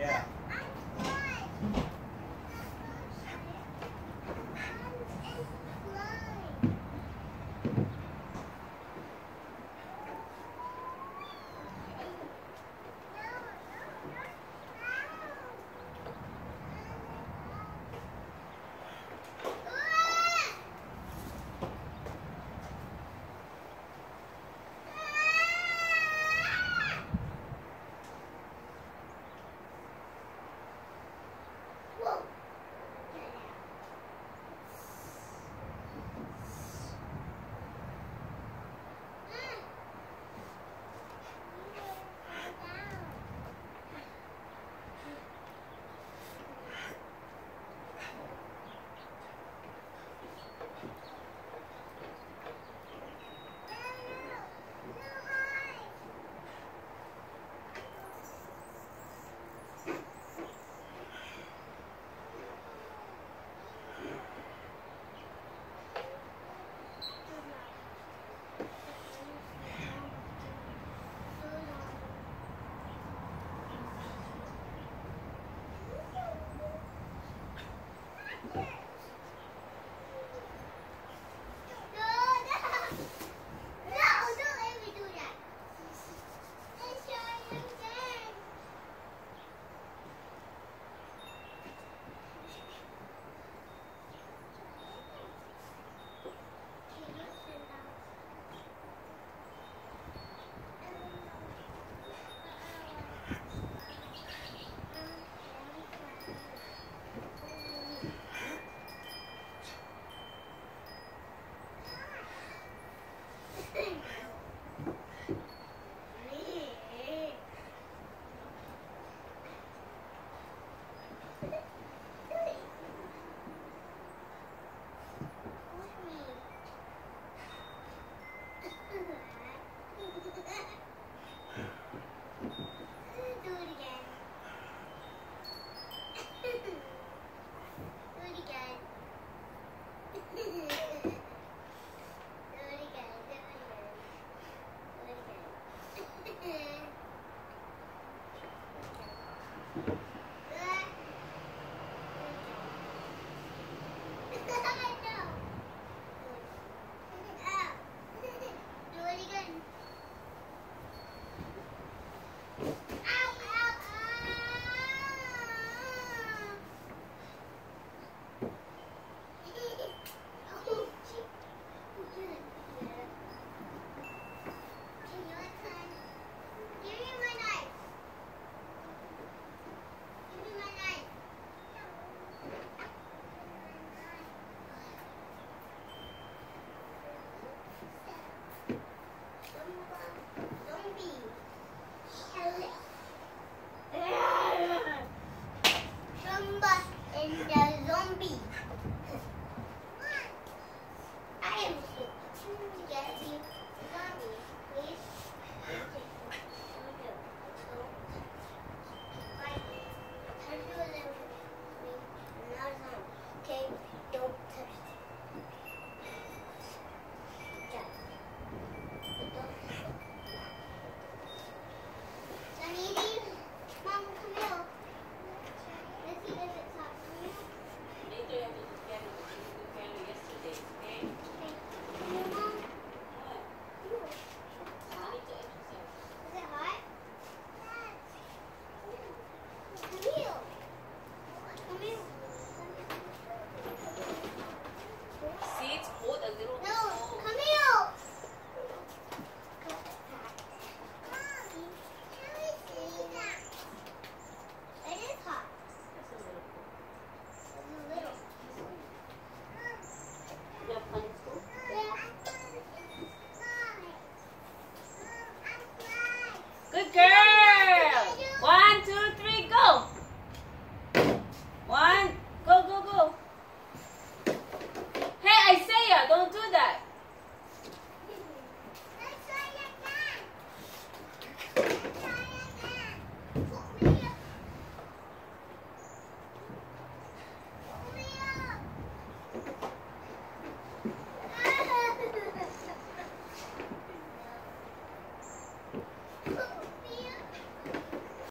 Yeah. Try